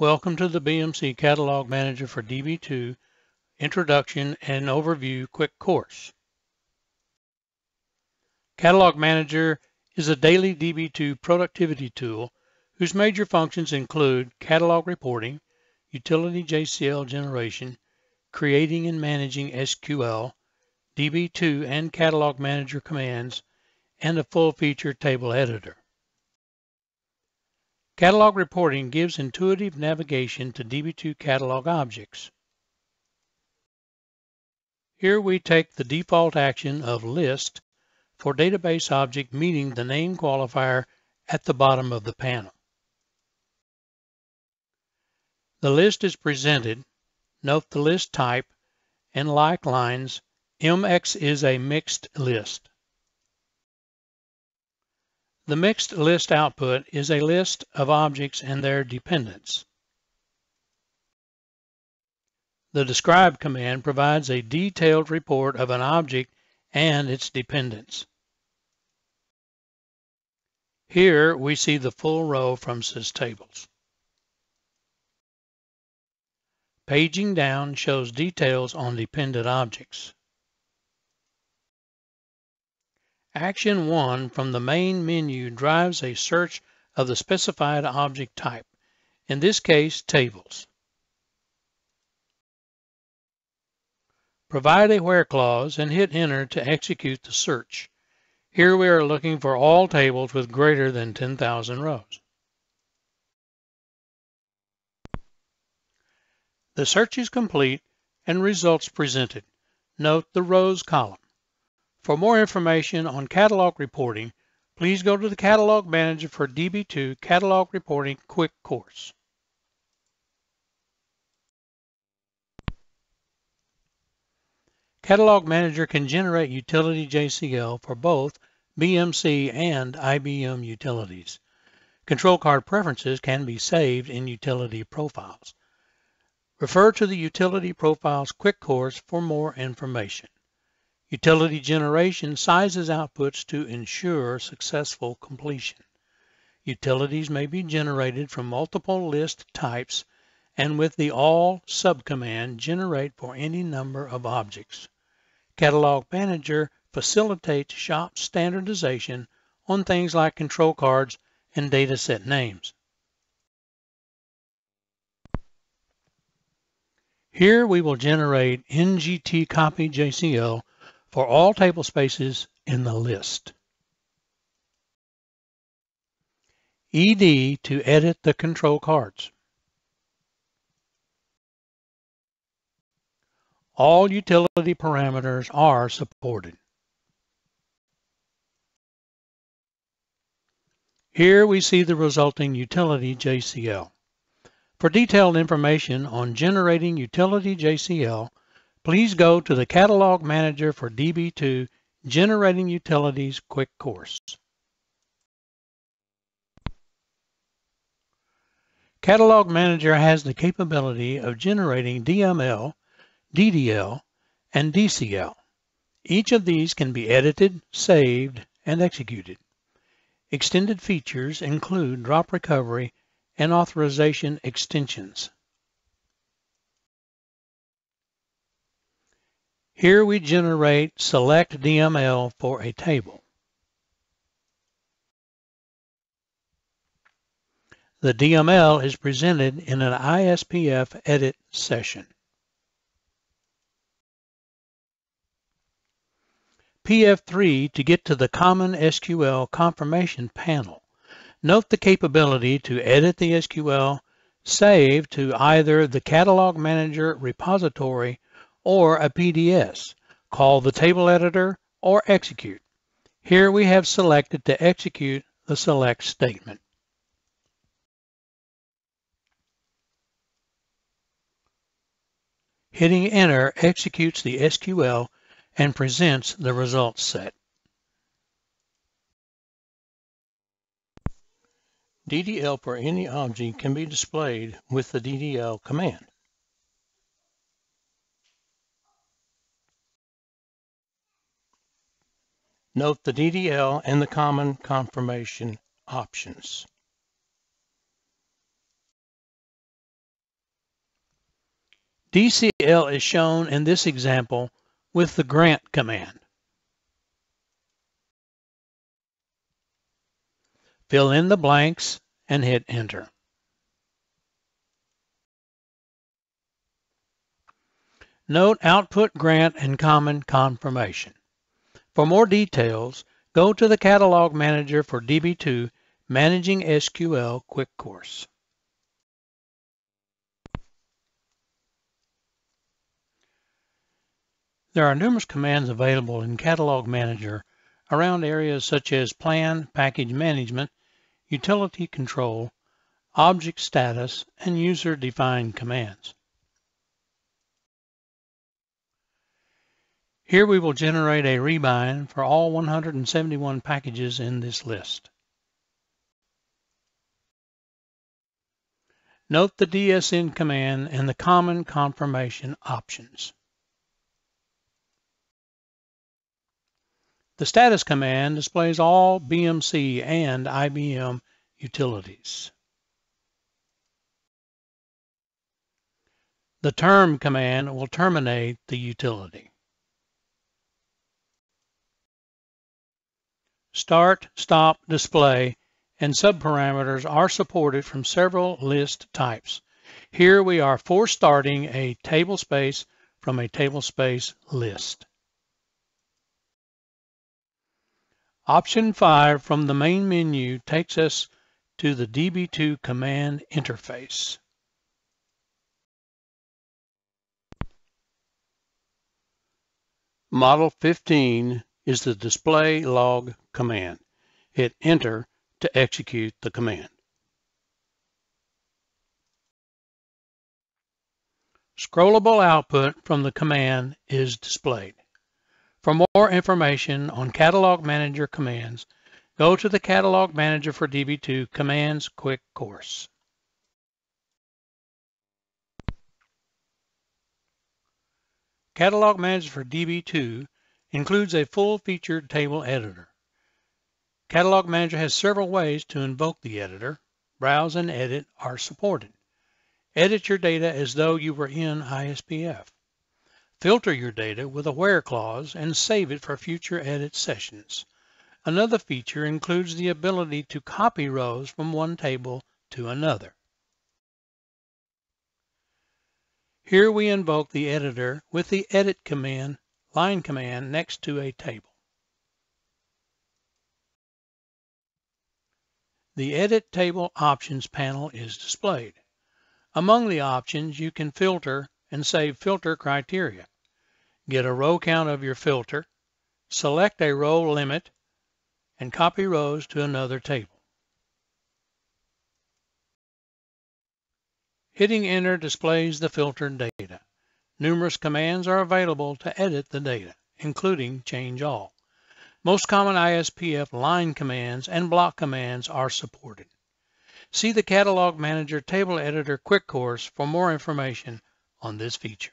Welcome to the BMC Catalog Manager for DB2 Introduction and Overview Quick Course. Catalog Manager is a daily DB2 productivity tool whose major functions include catalog reporting, utility JCL generation, creating and managing SQL, DB2 and Catalog Manager commands, and a full-featured table editor. Catalog reporting gives intuitive navigation to DB2 catalog objects. Here we take the default action of list for database object meeting the name qualifier at the bottom of the panel. The list is presented. Note the list type and like lines. MX is a mixed list. The mixed list output is a list of objects and their dependents. The describe command provides a detailed report of an object and its dependents. Here we see the full row from systables. Paging down shows details on dependent objects. Action 1 from the main menu drives a search of the specified object type, in this case tables. Provide a where clause and hit enter to execute the search. Here we are looking for all tables with greater than 10,000 rows. The search is complete and results presented. Note the rows column. For more information on catalog reporting, please go to the Catalog Manager for DB2 Catalog Reporting Quick Course. Catalog Manager can generate utility JCL for both BMC and IBM utilities. Control card preferences can be saved in utility profiles. Refer to the Utility Profiles Quick Course for more information. Utility generation sizes outputs to ensure successful completion. Utilities may be generated from multiple list types and with the all subcommand generate for any number of objects. Catalog Manager facilitates shop standardization on things like control cards and dataset names. Here we will generate NGT copy JCL for all table spaces in the list. ED to edit the control cards. All utility parameters are supported. Here we see the resulting utility JCL. For detailed information on generating utility JCL, please go to the Catalog Manager for DB2 Generating Utilities Quick Course. Catalog Manager has the capability of generating DML, DDL, and DCL. Each of these can be edited, saved, and executed. Extended features include drop recovery and authorization extensions. Here we generate select DML for a table. The DML is presented in an ISPF edit session. PF3 to get to the Common SQL confirmation panel. Note the capability to edit the SQL, save to either the Catalog Manager repository or a PDS. Call the table editor or execute. Here we have selected to execute the select statement. Hitting enter executes the SQL and presents the results set. DDL for any object can be displayed with the DDL command. Note the DDL and the common confirmation options. DCL is shown in this example with the grant command. Fill in the blanks and hit enter. Note output grant and common confirmation. For more details, go to the Catalog Manager for DB2 Managing SQL Quick Course. There are numerous commands available in Catalog Manager around areas such as plan, package management, utility control, object status, and user-defined commands. Here we will generate a rebind for all 171 packages in this list. Note the DSN command and the common confirmation options. The status command displays all BMC and IBM utilities. The term command will terminate the utility. Start, stop, display, and subparameters are supported from several list types. Here we are for starting a table space from a table space list. Option 5 from the main menu takes us to the DB2 command interface. Model 15 is the display log command. Hit enter to execute the command. Scrollable output from the command is displayed. For more information on Catalog Manager commands, go to the Catalog Manager for DB2 Commands Quick course. Catalog Manager for DB2 includes a full-featured table editor. Catalog Manager has several ways to invoke the editor. Browse and edit are supported. Edit your data as though you were in ISPF. Filter your data with a where clause and save it for future edit sessions. Another feature includes the ability to copy rows from one table to another. Here we invoke the editor with the edit command, line command next to a table. The Edit Table Options panel is displayed. Among the options, you can filter and save filter criteria. Get a row count of your filter, select a row limit, and copy rows to another table. Hitting enter displays the filtered data. Numerous commands are available to edit the data, including change all. Most common ISPF line commands and block commands are supported. See the Catalog Manager Table Editor Quick Course for more information on this feature.